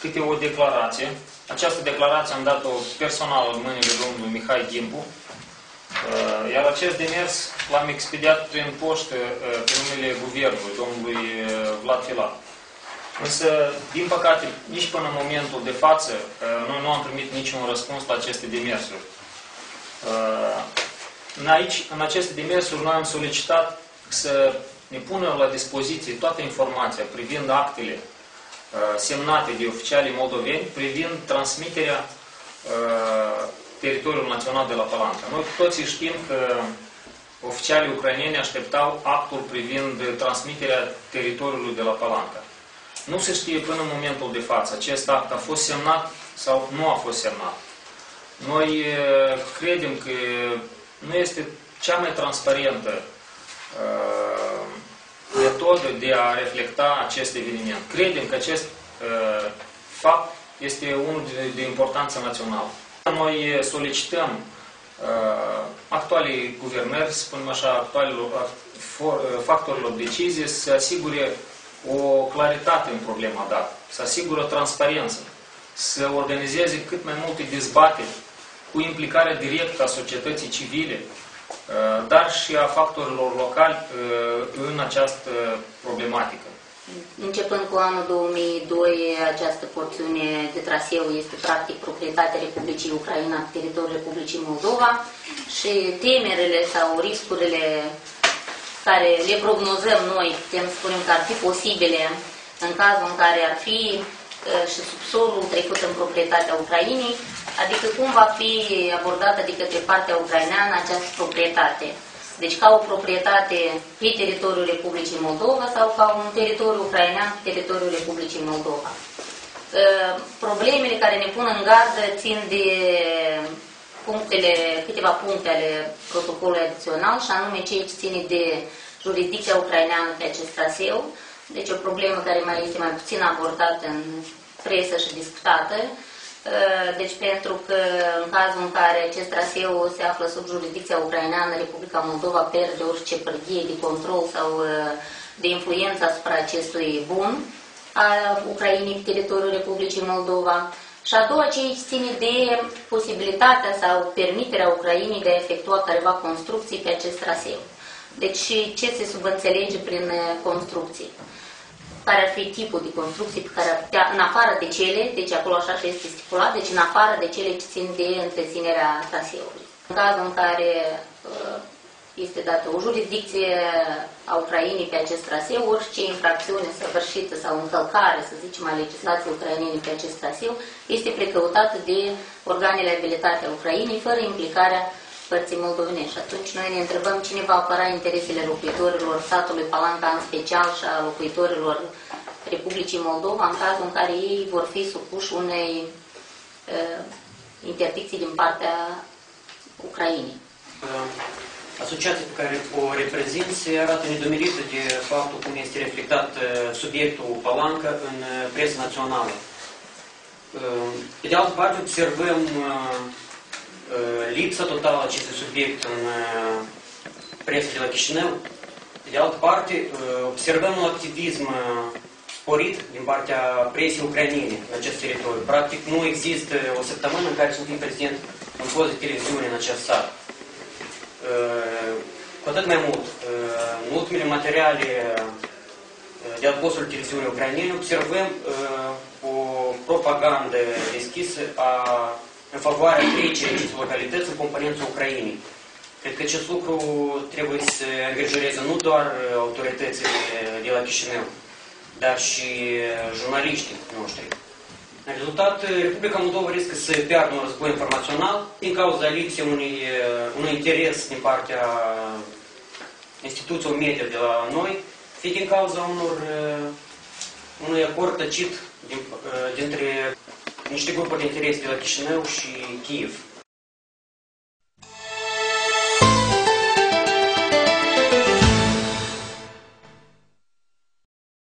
câte o declarație. Această declarație am dat-o personal în mâinile domnului Mihai Gimbu, uh, iar acest demers l-am expediat prin poștă uh, pe numele guvernului, domnului uh, Vlad Filat. Însă, din păcate, nici până în momentul de față, noi nu am primit niciun răspuns la aceste demersuri. În, aici, în aceste demersuri, noi am solicitat să ne pună la dispoziție toată informația privind actele Uh, semnate de oficialii moldoveni privind transmiterea uh, teritoriului național de la Palanca. Noi toți știm că oficialii ucraineni așteptau actul privind transmiterea teritoriului de la Palanca. Nu se știe până în momentul de față acest act a fost semnat sau nu a fost semnat. Noi uh, credem că nu este cea mai transparentă metodă de a reflecta acest eveniment. Credem că acest uh, fapt este unul de, de importanță națională. Noi solicităm uh, actualii guvernări, spunem așa, actualilor uh, factorilor decizie să asigure o claritate în problema dată, să asigure o transparență, să organizeze cât mai multe dezbateri cu implicarea directă a societății civile, Uh, dar și a factorilor locali uh, în această problematică. Începând cu anul 2002, această porțiune de traseu este practic proprietatea Republicii Ucraina pe teritoriul Republicii Moldova și temerile sau riscurile care le prognozăm noi, putem spune că ar fi posibile în cazul în care ar fi uh, și subsolul trecut în proprietatea Ucrainei, Adică cum va fi abordată de către partea ucraineană această proprietate? Deci ca o proprietate pe teritoriul Republicii Moldova sau ca un teritoriu ucrainean pe teritoriul Republicii Moldova. Ă, problemele care ne pun în gardă țin de punctele, câteva puncte ale protocolului adițional și anume ce ține de jurisdicția ucraineană pe acest traseu. Deci o problemă care mai este mai puțin abordată în presă și discutată Uh, deci pentru că în cazul în care acest traseu se află sub jurisdicția ucraineană, Republica Moldova pierde orice pârghie de control sau uh, de influență asupra acestui bun a Ucrainei pe teritoriul Republicii Moldova. Și a doua ce ține de posibilitatea sau permiterea Ucrainei de a efectua careva construcții pe acest traseu. Deci ce se subînțelege prin uh, construcții care ar fi tipul de construcții pe care ar putea, în afară de cele, deci acolo așa și este stipulat, deci în afară de cele ce țin de întreținerea traseului. În cazul în care uh, este dată o jurisdicție a Ucrainei pe acest traseu, orice infracțiune săvârșită sau încălcare, să zicem, a legislației ucrainene pe acest traseu, este precăutată de organele abilitate a Ucrainei, fără implicarea părții moldovenești. Și atunci noi ne întrebăm cine va apăra interesele locuitorilor statului Palanca în special și a locuitorilor Republicii Moldova în cazul în care ei vor fi supuși unei uh, interdicții din partea Ucrainei. Asociația pe care o reprezint se arată nedumerită de faptul cum este reflectat subiectul Palanca în presa națională. Pe de altă parte, observăm lipsa totală acestui subiect în presa de la Chișinău. De altă parte, observăm un activism sporit din partea presei ucrainene în acest teritoriu. Practic, nu există o săptămână în care să nu fie prezent în post de televiziune în acest sat. Cu atât mai mult, în ultimele materiale de postul televiziunii ucrainene observăm o propagandă deschisă a în favoarea trecerii acestei localități în componența Ucrainei. Cred că acest lucru trebuie să îngrijoreze nu doar autoritățile de la Chișinău, dar și jurnaliștii noștri. În rezultat, Republica Moldova riscă să piardă un război informațional din cauza lipsei unui, unui interes din partea instituțiilor media de la noi, fie din cauza unor, unui acord tăcit din, dintre niște grupuri de interes de la Chișinău și Kiev.